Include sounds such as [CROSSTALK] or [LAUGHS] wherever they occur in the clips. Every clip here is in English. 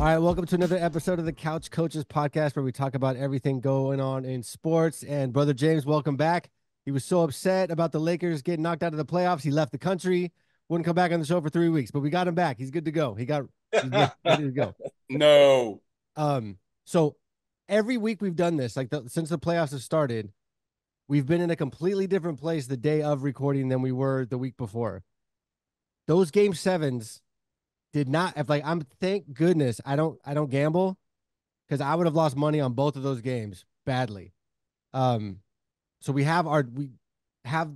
All right, welcome to another episode of the Couch Coaches podcast where we talk about everything going on in sports. And brother James, welcome back. He was so upset about the Lakers getting knocked out of the playoffs. He left the country, wouldn't come back on the show for three weeks, but we got him back. He's good to go. He got [LAUGHS] ready to go. No. Um, so every week we've done this, like the, since the playoffs have started, we've been in a completely different place the day of recording than we were the week before. Those game sevens did not if like I'm thank goodness I don't I don't gamble because I would have lost money on both of those games badly. Um, so we have our we have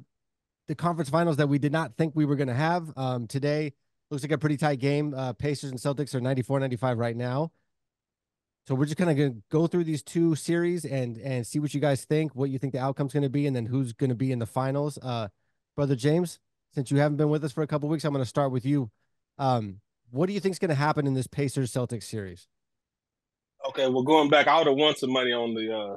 the conference finals that we did not think we were going to have um, today. Looks like a pretty tight game. Uh, Pacers and Celtics are 94 95 right now. So we're just kind of going to go through these two series and and see what you guys think, what you think the outcome's going to be, and then who's going to be in the finals. Uh, Brother James, since you haven't been with us for a couple weeks, I'm going to start with you. Um, what do you think is going to happen in this Pacers Celtics series? Okay, well, going back, I would have won some money on the uh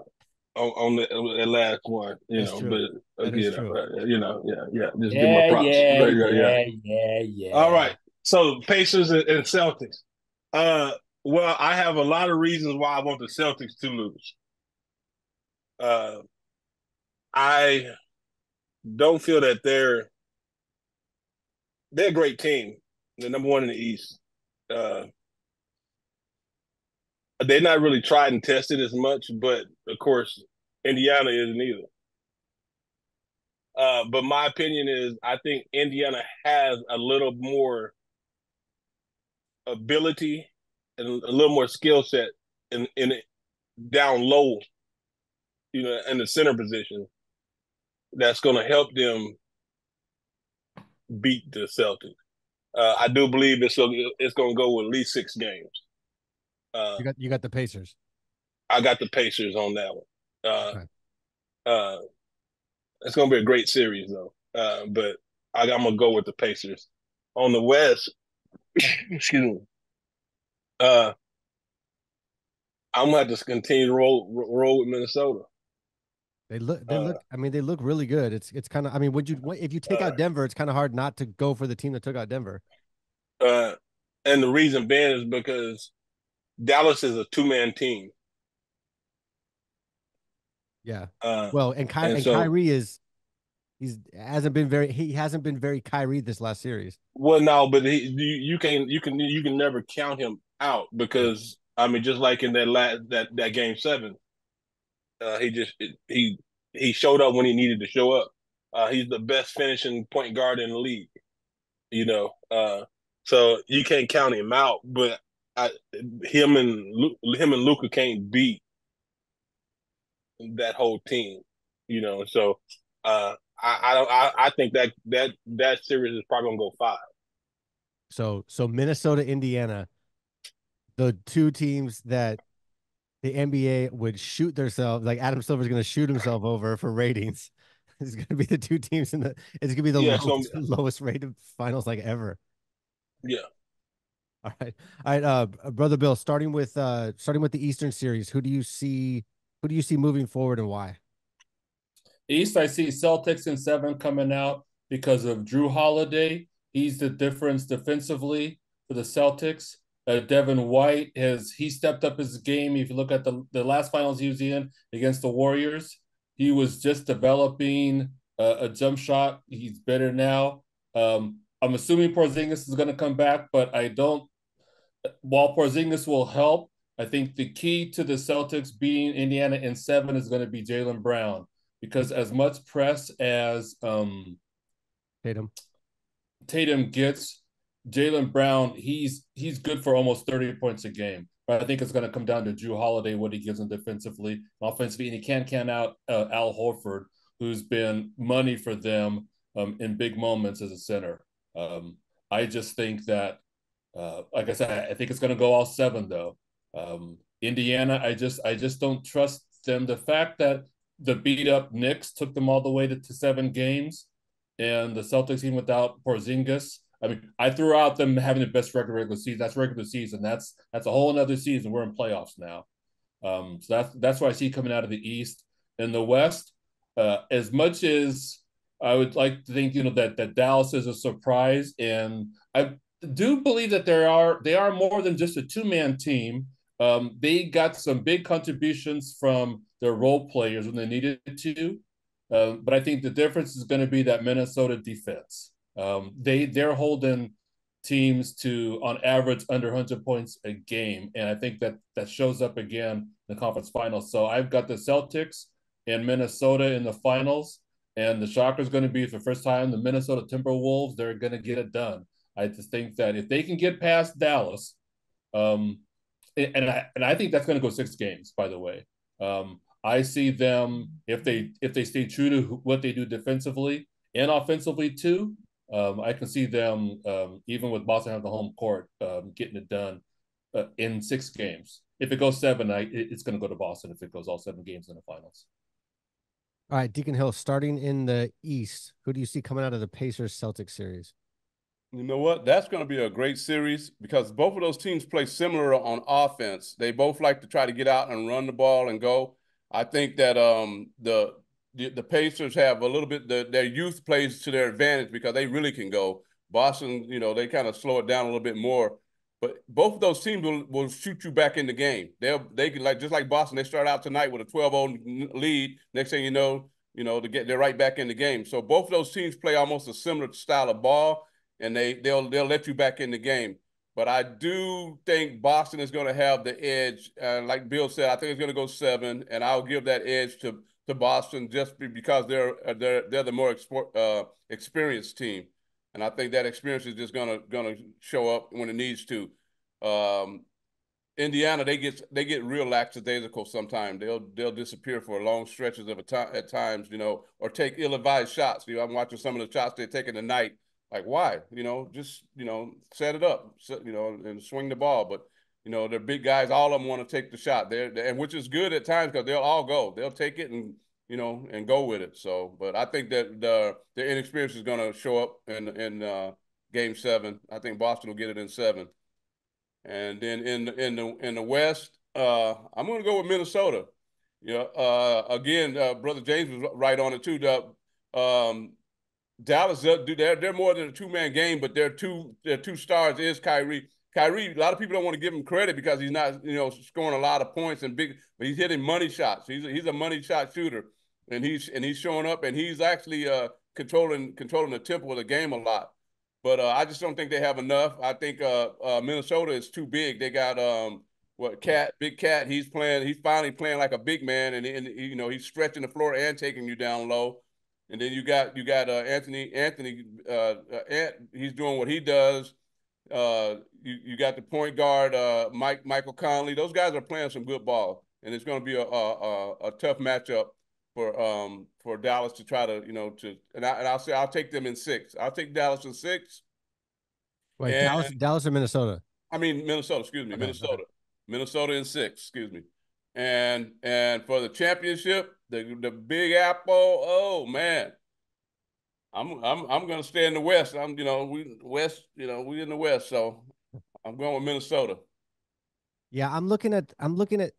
on, on the, the last one, you That's know, true. but That is you know, true. uh, you know, yeah, yeah, just give Yeah, my props. yeah, Right, right, yeah, yeah, yeah. All right, so Pacers and, and Celtics. Uh, well, I have a lot of reasons why I want the Celtics to lose. Uh, I don't feel that they're they're a great team. They're number one in the East. Uh, they're not really tried and tested as much, but of course, Indiana isn't either. Uh, but my opinion is, I think Indiana has a little more ability and a little more skill set in in it down low, you know, in the center position. That's going to help them beat the Celtics. Uh, I do believe it's it's going to go with at least six games. Uh, You got you got the Pacers. I got the Pacers on that one. Uh, Okay. uh, it's gonna be a great series though. Uh, but I, I'm gonna go with the Pacers. On the West, [COUGHS] excuse me. Uh, I'm gonna have to continue to roll roll with Minnesota. They look they Uh, look I mean they look really good. It's it's kind of I mean would you if you take Uh, out Denver, it's kind of hard not to go for the team that took out Denver. Uh, and the reason being is because Dallas is a two man team. Yeah. Uh, Well, and Ky- And and so- Kyrie is he's hasn't been very he hasn't been very Kyrie this last series. Well, no, but he, you, you can you can you can never count him out because I mean, just like in that last that that game seven, uh, he just he he showed up when he needed to show up. Uh, he's the best finishing point guard in the league, you know. Uh, so you can't count him out, but I, him and him and Luka can't beat that whole team, you know. So uh, I I don't I, I think that that that series is probably gonna go five. So so Minnesota, Indiana, the two teams that the NBA would shoot themselves like Adam Silver's going to shoot himself over for ratings. It's going to be the two teams in the it's going to be the Yeah, so- lowest, [LAUGHS] lowest rated finals like ever. Yeah. All right. All right, uh brother Bill, starting with uh starting with the Eastern series, who do you see who do you see moving forward and why? East, I see Celtics in seven coming out because of Jrue Holiday. He's the difference defensively for the Celtics. Uh, Devin White has he stepped up his game. If you look at the the last finals he was in against the Warriors, he was just developing a, a jump shot. He's better now. Um, I'm assuming Porzingis is going to come back, but I don't. While Porzingis will help, I think the key to the Celtics beating Indiana in seven is going to be Jaylen Brown because as much press as um, Tatum. Tatum gets, Jaylen Brown he's he's good for almost thirty points a game. But I think it's going to come down to Jrue Holiday what he gives him defensively, offensively, and he can't count out uh, Al Horford, who's been money for them um, in big moments as a center. Um, I just think that, uh, like I said, I think it's going to go all seven though. Um, Indiana, I just I just don't trust them. The fact that the beat up Knicks took them all the way to, to seven games, and the Celtics team without Porzingis. I mean, I threw out them having the best record regular season. That's regular season. That's that's a whole another season. We're in playoffs now. Um, so that's that's what I see coming out of the East. In the West, uh, as much as I would like to think, you know, that that Dallas is a surprise, and I do believe that there are they are more than just a two man team. Um, they got some big contributions from their role players when they needed to, uh, but I think the difference is going to be that Minnesota defense. Um, they they're holding teams to on average under 100 points a game, and I think that that shows up again in the conference finals. So I've got the Celtics and Minnesota in the finals, and the shocker is going to be for the first time the Minnesota Timberwolves. They're going to get it done. I just think that if they can get past Dallas, um, and I and I think that's going to go six games. By the way, um, I see them if they if they stay true to what they do defensively and offensively too. Um, I can see them um, even with Boston having the home court um, getting it done uh, in six games. If it goes seven, I, it's going to go to Boston. If it goes all seven games in the finals. All right, Deacon Hill, starting in the East, who do you see coming out of the Pacers Celtics series? You know what? That's going to be a great series because both of those teams play similar on offense. They both like to try to get out and run the ball and go. I think that um, the, the, the Pacers have a little bit the, their youth plays to their advantage because they really can go. Boston, you know, they kind of slow it down a little bit more. But both of those teams will, will shoot you back in the game. They'll they can like just like Boston. They start out tonight with a 12-0 lead. Next thing you know, you know, to get they're right back in the game. So both of those teams play almost a similar style of ball and they they'll they'll let you back in the game. But I do think Boston is going to have the edge. Uh, like Bill said, I think it's going to go seven, and I'll give that edge to to Boston just because they're they're they're the more export, uh, experienced team, and I think that experience is just gonna gonna show up when it needs to. Um, Indiana, they get they get real lackadaisical sometimes. They'll they'll disappear for long stretches of a time at times, you know, or take ill-advised shots. You know, I'm watching some of the shots they're taking tonight like why? You know, just you know, set it up, you know, and swing the ball. But you know, they're big guys. All of them want to take the shot. They're and which is good at times because they'll all go. They'll take it and you know and go with it. So, but I think that the the inexperience is going to show up in in uh, game seven. I think Boston will get it in seven. And then in in the in the West, uh, I'm going to go with Minnesota. Yeah, you know, uh, again, uh, brother James was right on it too. The, um, Dallas, they're they're more than a two man game, but their two their two stars is Kyrie. Kyrie, a lot of people don't want to give him credit because he's not, you know, scoring a lot of points and big, but he's hitting money shots. He's a, he's a money shot shooter, and he's and he's showing up, and he's actually uh, controlling controlling the tempo of the game a lot. But uh, I just don't think they have enough. I think uh, uh Minnesota is too big. They got um, what Cat, Big Cat. He's playing. He's finally playing like a big man, and, and you know he's stretching the floor and taking you down low. And then you got you got uh, Anthony Anthony uh, uh, Ant, he's doing what he does. Uh, you you got the point guard uh, Mike Michael Conley. Those guys are playing some good ball, and it's going to be a, a, a tough matchup for um for Dallas to try to you know to and, I, and I'll say I'll take them in six. I'll take Dallas in six. Wait, and, Dallas, Dallas or Minnesota? I mean Minnesota. Excuse me, okay, Minnesota. Minnesota in six. Excuse me. And and for the championship, the the Big Apple. Oh man, I'm I'm I'm gonna stay in the West. I'm you know we West. You know we in the West, so I'm going with Minnesota. Yeah, I'm looking at I'm looking at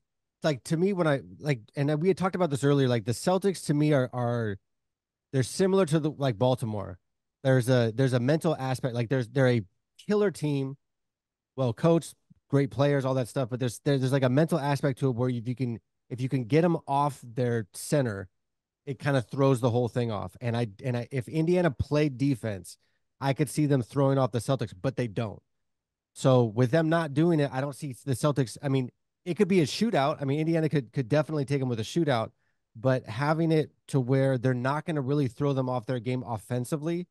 like to me when I like and we had talked about this earlier. Like the Celtics to me are are they're similar to the like Baltimore. There's a there's a mental aspect. Like there's they're a killer team, well coached, great players, all that stuff. But there's there's like a mental aspect to it where if you can if you can get them off their center, it kind of throws the whole thing off. And I and I, if Indiana played defense, I could see them throwing off the Celtics, but they don't. So with them not doing it, I don't see the Celtics. I mean, it could be a shootout. I mean, Indiana could could definitely take them with a shootout, but having it to where they're not going to really throw them off their game offensively,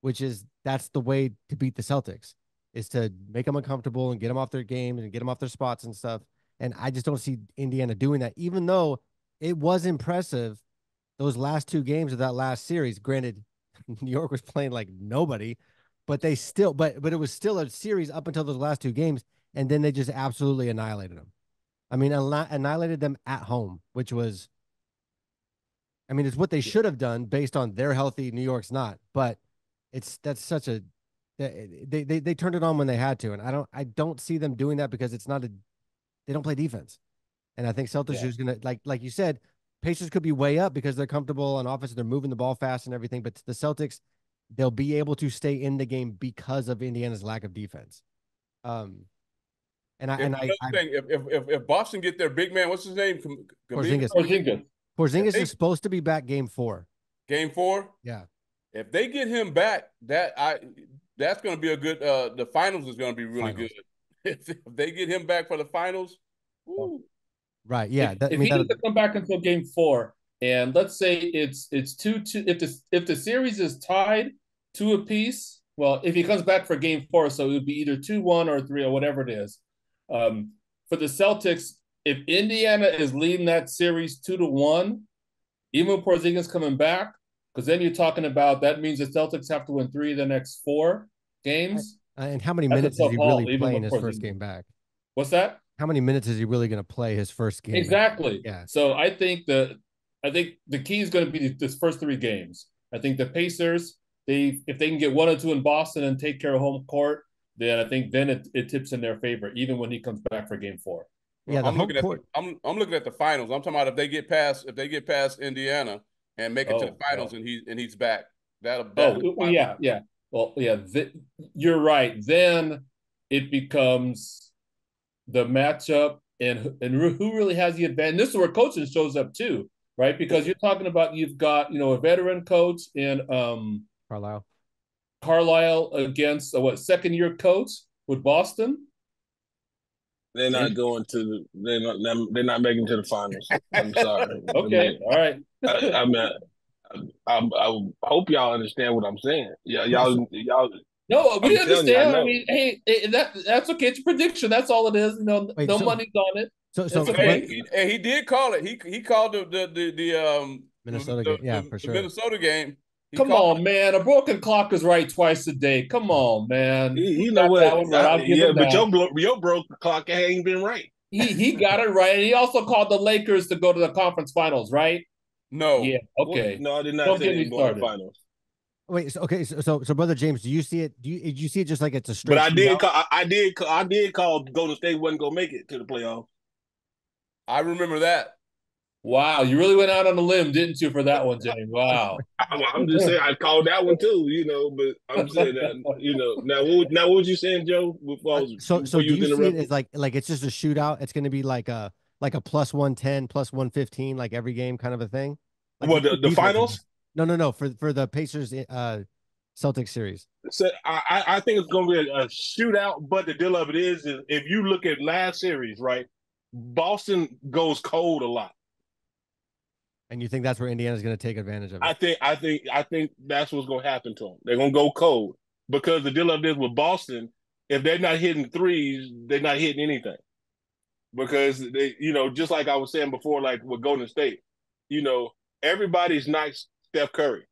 which is that's the way to beat the Celtics is to make them uncomfortable and get them off their game and get them off their spots and stuff. And I just don't see Indiana doing that, even though it was impressive those last two games of that last series. Granted, [LAUGHS] New York was playing like nobody, but they still, but but it was still a series up until those last two games, and then they just absolutely annihilated them. I mean, annihilated them at home, which was, I mean, it's what they should have done based on their healthy. New York's not, but it's that's such a they, they they turned it on when they had to, and I don't I don't see them doing that because it's not a they don't play defense. And I think Celtics yeah. is gonna like like you said, Pacers could be way up because they're comfortable on offense and they're moving the ball fast and everything. But the Celtics, they'll be able to stay in the game because of Indiana's lack of defense. Um, and I and I, Another I thing, if, if if if Boston get their big man, what's his name? Kam- Porzingis. Porzingis. Porzingis they- is supposed to be back game four. Game four. Yeah, If they get him back, that I that's going to be a good. Uh, the finals is going to be really Finals. good. [LAUGHS] If, if they get him back for the finals, woo, right. Yeah, if, that, I mean, he that, doesn't come back until game four, and let's say it's it's two two, if the if the series is tied two apiece, well, if he comes back for game four, so it would be either two one or three or whatever it is. Um, for the Celtics, if Indiana is leading that series two to one, even with Porzingis coming back, because then you're talking about that means the Celtics have to win three of the next four games. and how many That's minutes is he really playing his first game back? What's that? How many minutes is he really going to play his first game? back? Exactly. Yeah. So I think the I think the key is going to be this first three games. I think the Pacers, they if they can get one or two in Boston and take care of home court, then I think then it, it tips in their favor, even when he comes back for game four. Yeah, I'm looking court. at the, I'm I'm looking at the finals. I'm talking about if they get past if they get past Indiana and make it to Oh, the finals oh. and he and he's back. That'll, Oh, that'll well, yeah, yeah. Well, yeah, th- you're right. Then it becomes the matchup and and who who really has the advantage. This is where coaching shows up too, right? Because you're talking about you've got you know a veteran coach and um Carlisle. Carlisle against a what second year coach with Boston. They're not going to. The, they're not. They're not making to the finals. I'm [LAUGHS] sorry. Okay, all right. I, I mean, I, I, I hope y'all understand what I'm saying. Yeah, y'all, y'all. No, we I'm telling you, I understand. I, mean, hey, that that's okay. It's a prediction. That's all it is. You know, Wait, no so- money's on it. So, so okay. Hey, he, and he did call it. He he called the the the, the um Minnesota the, game. Yeah, the- for the sure. Minnesota game. He Come called on, man. A broken clock is right twice a day. Come on, man. You, you know what? one right. I'll give yeah, but that. your blo- your broke clock ain't been right. He he got it right. He also called the Lakers to go to the conference finals, right? No. Yeah. Okay. No, I did not Don't say get they going to finals. Wait, so, okay, so, so so brother James, do you see it? Do you did you see it just like it's a straight? But I did. Call, I, I did. Call, I did call Golden State wasn't gonna make it to the playoffs. I remember that. Wow, you really went out on a limb, didn't you, for that one, James? Wow. [LAUGHS] I'm, I'm just saying I called that one too. You know, but I'm saying that. You know, now what? Now what was you saying, Joe? Before was, so so before do you was see it as like like it's just a shootout? It's going to be like a like a plus one ten, plus one fifteen, like every game kind of a thing. Like What, the- the finals? No, no, no. For for the Pacers, uh, Celtics series. So I, I I think it's going to be a, a shootout. But the deal of it is, is if you look at last series, right? Boston goes cold a lot. And you think that's where Indiana's going to take advantage of it? I think I think I think that's what's going to happen to them. They're going to go cold because the deal of this with Boston, if they're not hitting threes, they're not hitting anything. Because they, you know, just like I was saying before, like with Golden State, you know, everybody's not Steph Curry,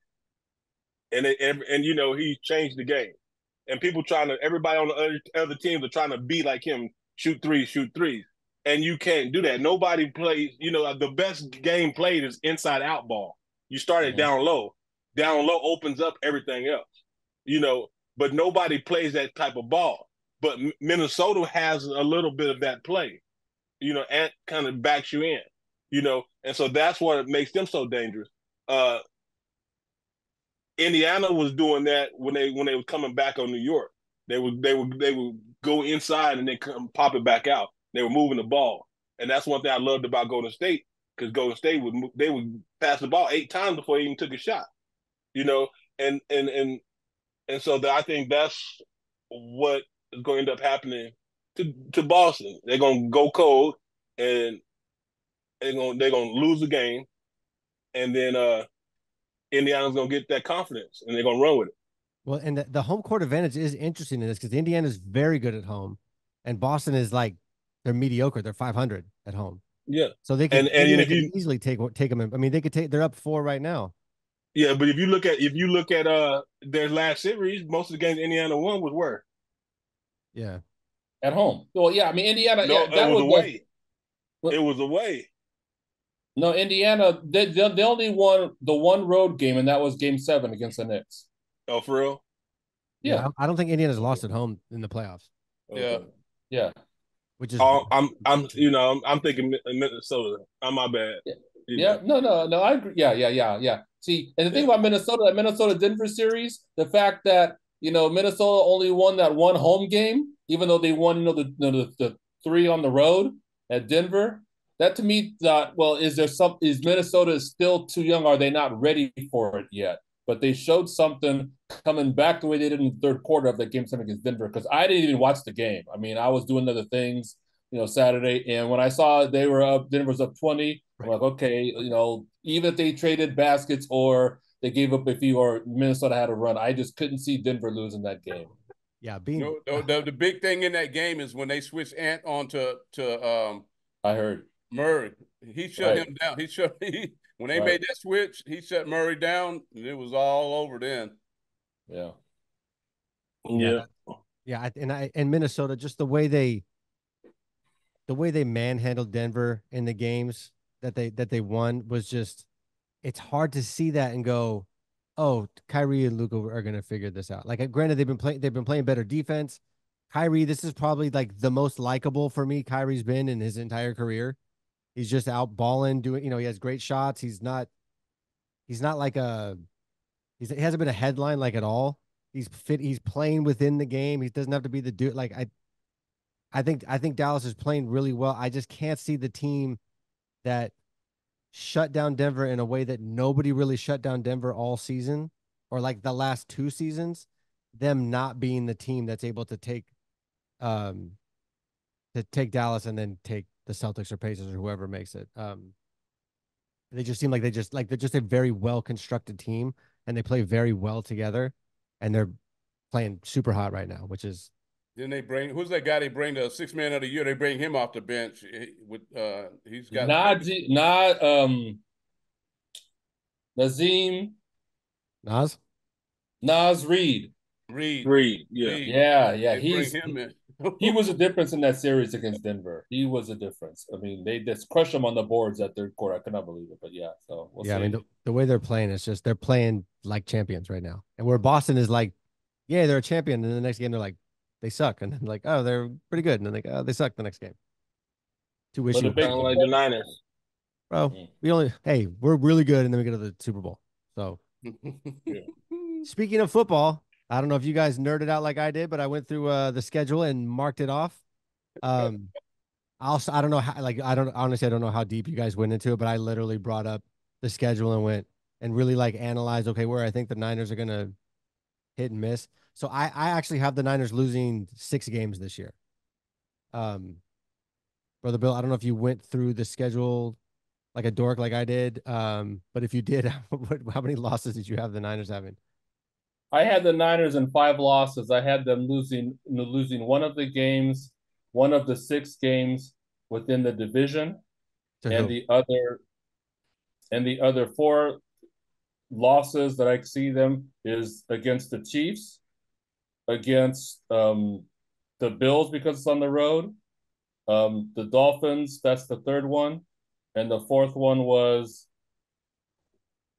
and it, and, and you know he changed the game, and people trying to everybody on the other, other teams are trying to be like him, shoot threes, shoot threes, and you can't do that. Nobody plays. You know, the best game played is inside out ball. You start it Yeah. down low. Down low opens up everything else. You know, but nobody plays that type of ball. But Minnesota has a little bit of that play. You know, and kind of backs you in. You know, and so that's what makes them so dangerous. Uh Indiana was doing that when they when they was coming back on New York. They would they would they would go inside and then come pop it back out. They were moving the ball, and that's one thing I loved about Golden State because Golden State would they would pass the ball eight times before they even took a shot. You know, and and and and so that I think that's what is going to end up happening to to Boston. They're going to go cold, and they're going they're to lose the game, and then uh Indiana's going to get that confidence, and they're going to run with it. Well, and the, the home court advantage is interesting in this because Indiana is very good at home, and Boston is like they're mediocre. They're 500 at home, Yeah, so they can, And- and Indiana if can you- easily take take them. In. I mean, they could take. They're up four right now. yeah. But if you look at if you look at uh their last series, most of the games Indiana won was where Yeah, At home. Well, yeah, I mean Indiana. no, yeah, that it was was away. What- It was away. No, Indiana. They, they they only won the one road game, and that was Game Seven against the Knicks. Oh, for real? Yeah, I, I don't think Indiana's lost at home in the playoffs, Yeah. yeah. Which is Oh, I'm, I'm, you know, I'm, I'm thinking Minnesota. I'm my bad. Yeah, no, no, no. I agree. Yeah, yeah, yeah, yeah. See, and the thing about Minnesota, that Minnesota Denver series, the fact that you know Minnesota only won that one home game, even though they won, you know, the the, the three on the road at Denver. That to me thought, well, is there some is Minnesota still too young? Are they not ready for it yet? But they showed something coming back the way they did in the third quarter of that game seven against Denver. Because I didn't even watch the game. I mean, I was doing other things, you know, Saturday. And when I saw they were up, Denver was up 20, I'm like, okay, you know, even if they traded baskets or they gave up a few or Minnesota had a run, I just couldn't see Denver losing that game. Yeah, being You know, the, the, the big thing in that game is when they switched Ant onto to um I heard. Murray. He shut Right. him down. He shut [LAUGHS] he when they Right. made that switch, he shut Murray down, and it was all over then. Yeah. Yeah. Yeah, and I and Minnesota, just the way they, the way they manhandled Denver in the games that they that they won was just, it's hard to see that and go, oh, Kyrie and Luka are gonna figure this out. Like, granted, they've been playing they've been playing better defense. Kyrie, this is probably like the most likable for me. Kyrie's been in his entire career. He's just out balling, doing you know he has great shots. He's not, he's not like a, he's he hasn't been a headline like at all. He's fit he's playing within the game. He doesn't have to be the dude like i i think i think dallas is playing really well. I just can't see the team that shut down denver in a way that nobody really shut down denver all season or like the last two seasons them not being the team that's able to take um to take dallas and then take the celtics or pacers or whoever makes it um they just seem like they just like they're just a very well constructed team and they play very well together and they're playing super hot right now, which is Then they bring who's that guy they bring the six man of the year? They bring him off the bench He- with uh he's got Not not um Nazim Nas. Naz Reid. Reid. Reid. Yeah. Reid. Yeah, yeah. They bring He's him in. He was a difference in that series against Denver. He was a difference. I mean, they just crushed him on the boards at third quarter. I could not believe it, but yeah. So we'll yeah, see. I mean the, the way they're playing, it's just they're playing like champions right now. And where Boston is like, yeah, they're a champion, and the next game they're like, they suck, and then like, oh, they're pretty good, and then like, oh, they suck the next game. Two But the issue, big- Kind of like the Niners. bro. Mm. We only, hey, we're really good, and then we go to the Super Bowl. So [LAUGHS] speaking of football, I don't know if you guys nerded out like I did, but I went through uh the schedule and marked it off. Um, also I don't know how like I don't honestly I don't know how deep you guys went into it, but I literally brought up the schedule and went and really like analyzed okay where I think the Niners are gonna hit and miss. So I I actually have the Niners losing six games this year. Um, brother Bill, I don't know if you went through the schedule like a dork like I did. Um, but if you did, [LAUGHS] how many losses did you have the Niners having? I had the Niners in five losses. I had them losing losing one of the games, one of the six games within the division, To and who? the other and the other four losses that I see them is against the Chiefs, against um, the Bills because it's on the road, um, the Dolphins. That's the third one, and the fourth one was.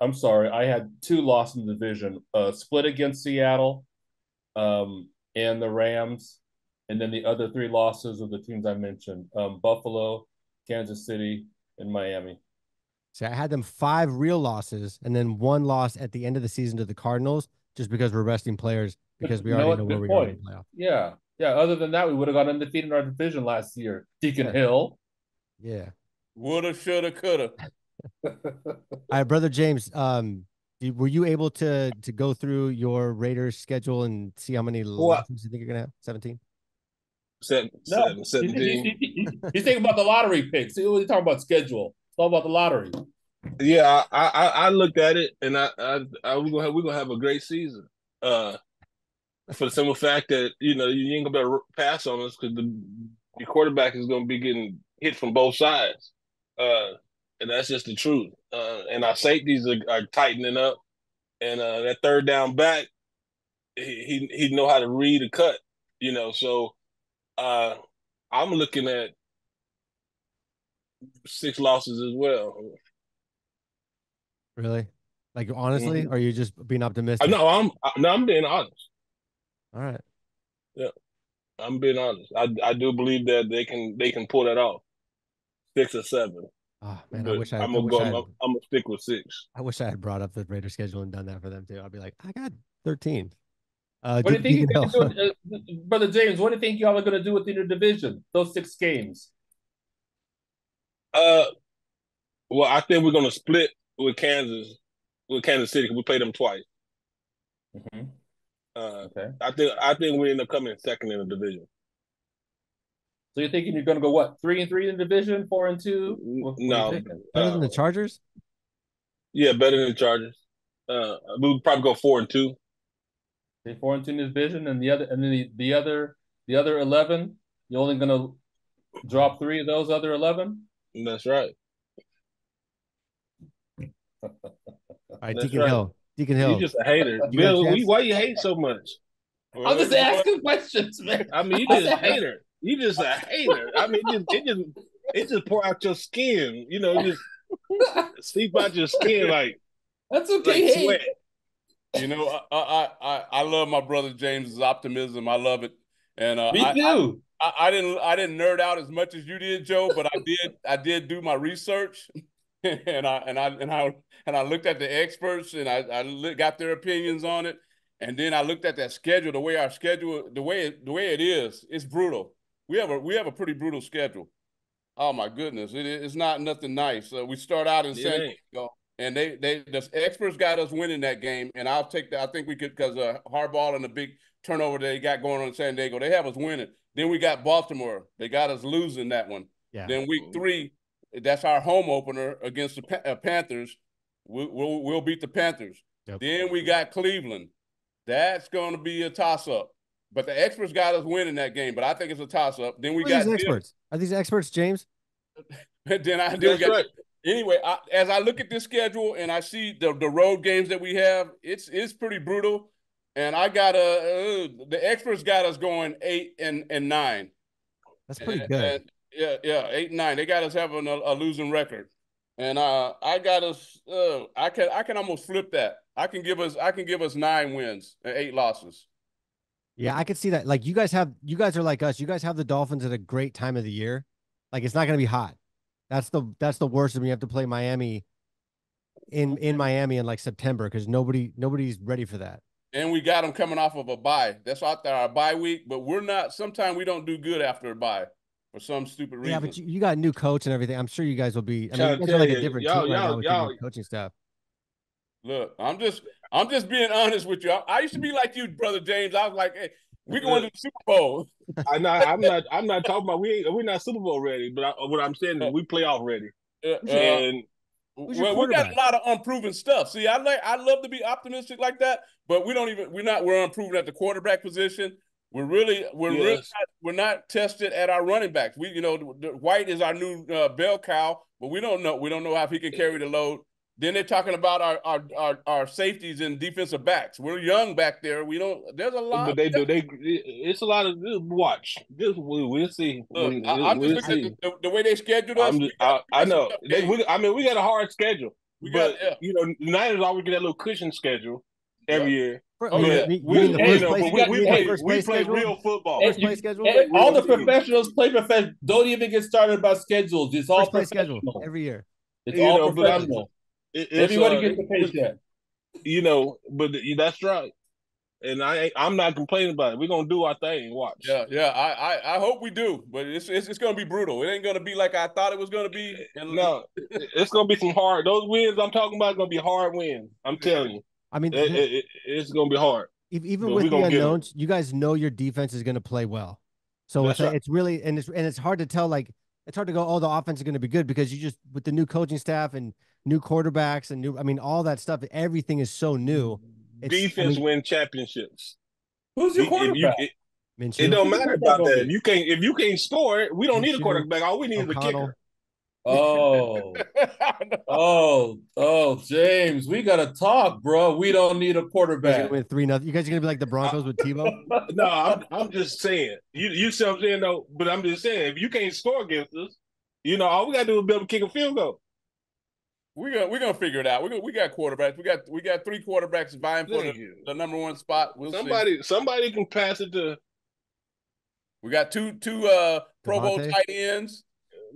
I'm sorry, I had two losses in the division. Uh, split against Seattle, um, and the Rams, and then the other three losses of the teams I mentioned: um, Buffalo, Kansas City, and Miami. See, I had them five real losses and then one loss at the end of the season to the Cardinals, just because we're resting players because we You know already know where we are in point. the playoff. Yeah, yeah. Other than that, we would have got undefeated in our division last year. Deacon Yeah. Hill. Yeah. Woulda, shoulda, coulda. All right, brother James. Um, were you able to to go through your Raiders schedule and see how many losses you think you're gonna have? Seventeen. Seven, No, seven, he's, 17. he's- he's- he's thinking about the lottery picks. He's talking about schedule. It's all about the lottery. Yeah, I, I I looked at it and I I, I we're gonna have, we're gonna have a great season. Uh, for the simple fact that you know you ain't gonna be able to pass on us because the your quarterback is gonna be getting hit from both sides. Uh, and that's just the truth. Uh, and our safeties are, are tightening up, and uh, that third down back, he he he know how to read a cut. You know, so uh, I'm looking at six losses as well. Really? Like honestly, or are you just being optimistic? No, I'm no, I'm being honest. All right. Yeah, I'm being honest. I I do believe that they can they can pull that off. Six or seven. Oh man, I wish I. I'm gonna go. I, I'm, gonna- I'm gonna stick with six. I wish I had brought up the Raider schedule and done that for them too. I'd be like, I got 13. Uh, What do you think [LAUGHS] you Deacon can Hill. do, uh, brother James? What do you think y'all are going to do within your division? Those six games. Uh, well, I think we're gonna split with Kansas, with Kansas City. 'cause we played them twice. Mm-hmm. Uh, Okay. I think I think we end up coming second in the division. So you're thinking you're going to go what? Three and three in the division, four and two? What- what are you No. thinking? Better than the Uh, Chargers? Yeah, better than the Chargers. Uh, we would probably go four and two. Okay, four and two in the division, and the other, and then the, the other, the other eleven. You're only going to drop three of those other eleven. That's right. All right, That's Deacon right. Hill. Deacon Hill. You're just a hater, You Bill. We, why you hate so much? I'm just asking questions, man. I mean, you just a hater. You just a hater. I mean, it just it just it just pour out your skin. You know, just seep out your skin like That's okay. hey. sweat. You know, I, I I I love my brother James's optimism. I love it, and uh, Me I, too. I, I didn't I didn't nerd out as much as you did, Joe, but I did I did do my research, [LAUGHS] and I and I and I and I looked at the experts and I I got their opinions on it, and then I looked at that schedule, the way our schedule, the way the way it is, it's brutal. We have a we have a pretty brutal schedule. Oh my goodness, it, it's not nothing nice. Uh, we start out in It San. Diego, and they they the experts got us winning that game, and I'll take that. I think we could because uh, Harbaugh and the big turnover they got going on in San Diego, they have us winning. Then we got Baltimore, they got us losing that one. yeah. Then week three, that's our home opener against the Pa- uh, Panthers. We'll, we'll we'll beat the Panthers. Yep. Then we got Cleveland. That's going to be a toss up. But the experts got us winning that game. But I think it's a toss up. Then we Who are got these experts? Are these experts, James? [LAUGHS] then I then we got right. anyway, I, as I look at this schedule and I see the the road games that we have, it's it's pretty brutal. And I got a uh, the experts got us going eight and and nine. That's pretty And- good. and- yeah, yeah, eight and nine. They got us having a, a losing record, and uh, I got us. Uh, I can I can almost flip that. I can give us I can give us nine wins and eight losses. Yeah, I could see that. Like you guys have, you guys are like us. You guys have the Dolphins at a great time of the year. Like it's not going to be hot. That's the that's the worst when you have to play Miami in in Miami in like September because nobody nobody's ready for that. And we got them coming off of a bye. That's out there our bye week, but we're not. Sometimes we don't do good after a bye for some stupid reason. Yeah, but you, you got a new coach and everything. I'm sure you guys will be. I mean, you guys are like a different y'all- team right y'all- now with y'all- coaching staff. Look, I'm just I'm just being honest with you. I, I used to be like you, brother James. I was like, hey, we going to the Super Bowl. [LAUGHS] I'm not. I'm not. I'm not talking about we. Ain't, we're not Super Bowl ready, but I, what I'm saying is we playoff ready. Uh, uh, and well, we got a lot of unproven stuff. See, I like I love to be optimistic like that, but we don't even we're not we're unproven at the quarterback position. We're really we're really not, we're not tested at our running backs. We you know the, the- White is our new uh, bell cow, but we don't know we don't know how he can carry the load. Then they're talking about our our our, our safeties and defensive backs. We're young back there. We don't. There's a lot. but they do. They. It's a lot of just watch. Just we, we'll see. Look, We, I, am we'll just see. at the, the way they scheduled us. I'm just, got- I, I know. They, we, I mean, we got a hard schedule, We got- but yeah. you know, the Niners always get that little cushion schedule every year. Oh, yeah. you- you We, mean hey, first know, but we, we play, we play real football. First you- place schedule? And all the We'll professionals play professional. Don't even get started about schedules. It's all First place schedule professional. every year. It's You all know, but professional. It- Everybody uh, gets a paycheck. You know, but that's right. And I, ain't- I'm not complaining about it. We're gonna do our thing. Watch. Yeah, yeah. I, I, I hope we do, but it's, it's it's gonna be brutal. It ain't gonna be like I thought it was gonna be. And No, it's gonna be some hard. Those wins I'm talking about gonna be hard wins. I'm telling you, I mean, It- it- it- it's gonna be hard. even but with the gonna get 'em. unknowns, you guys know your defense is going to play well. So That's it's right. it's really and it's and it's hard to tell. Like it's hard to go. Oh, the offense is going to be good because you just with the new coaching staff and new quarterbacks and new. I mean, all that stuff. Everything is so new. It's, I Defense mean, win championships. Who's your If you- quarterback? it, Minshew. it don't matter about that. If you can't, if you can't score, we don't need a quarterback. All we need is a kicker. Oh, [LAUGHS] oh, oh, James, we gotta talk, bro. We don't need a You guys are quarterback. gonna three nothing. You guys are gonna be like the Broncos with Tebow. [LAUGHS] No, I'm, I'm just saying. You, you see what I'm saying though. But I'm just saying, if you can't score against us, you know, all we gotta do is be able to kick a field goal. We're gonna we're gonna figure it out. We got we got quarterbacks. We got we got three quarterbacks vying for the, you. the number one spot. We'll see. Somebody, somebody can pass it to. We got two two uh Pro Bowl tight ends.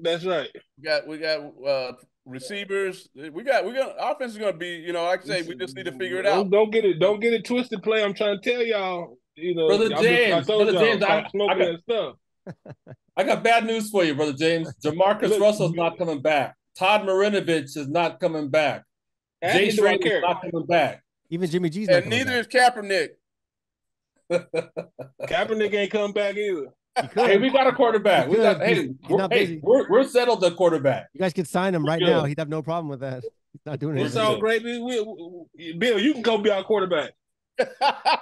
That's right. We got we got uh receivers. We got we got offense is gonna be, you know, like I say, we just need to figure it Don't, out. don't get it. Don't get it twisted. Play. I'm trying to tell y'all. You know, Brother I'm James, I Brother James, I- stop smoking I got- that stuff. [LAUGHS] I got bad news for you, brother James. JaMarcus Look, Russell's not coming back. Todd Marinovich is not coming back. Ask Jay me, do I Schroeder is not coming back. Even Jimmy G's not And coming neither back. is Kaepernick. [LAUGHS] Kaepernick ain't come back either. He. Hey, we got a quarterback. We He got, could. hey, He's- he's we're, hey we're, we're settled the quarterback. You guys can sign him right good. now. He'd have no problem with that. He's not doing It's anything. all great. We, we, we- Bill, you can go be our quarterback. [LAUGHS]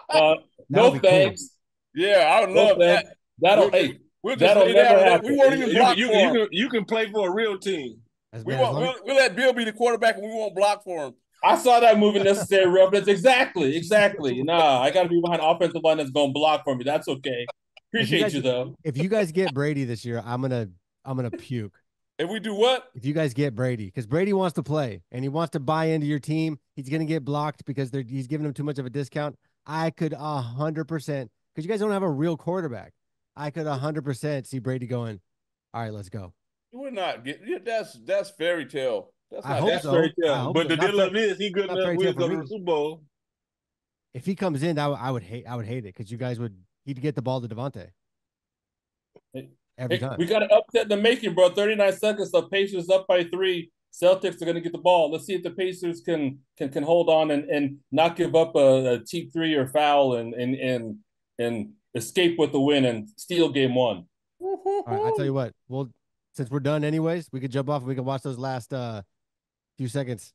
Uh, no be cool. thanks. yeah, I would No love thanks. that. That'll We'll- hey, we'll just that'll never that. happen. We won't even You, block you, for you, can, you can play for a real team. As We bad as won't, we'll, we'll let Bill be the quarterback and we won't block for him. I saw that movie necessary roughness. Exactly, exactly. Nah, I got to be behind offensive line that's going to block for me. That's okay. Appreciate guys- you though. if you guys get Brady this year, I'm gonna I'm gonna puke. If we do what? If you guys get Brady, because Brady wants to play and he wants to buy into your team, he's gonna get blocked because they're he's giving him too much of a discount. I could a hundred percent because you guys don't have a real quarterback. I could a hundred percent see Brady going. All right, let's go. We're not getting. Yeah, that's that's fairy tale. That's I not hope That's so. fairy I tale. hope But so. the deal of it is he good not enough. fairy We'll tale for go to me. the Super Bowl. If he comes in, I, would- I would hate I would hate it because you guys would he'd get the ball to Davante every Hey, time. we got an upset in the making, bro. 39 seconds. The Pacers up by three. Celtics are going to get the ball. Let's see if the Pacers can can can hold on and, and not give up a, a cheap three or foul and and and and escape with the win and steal game one. All right, I tell you what. Well, since we're done anyways, we could jump off and we can watch those last uh few seconds.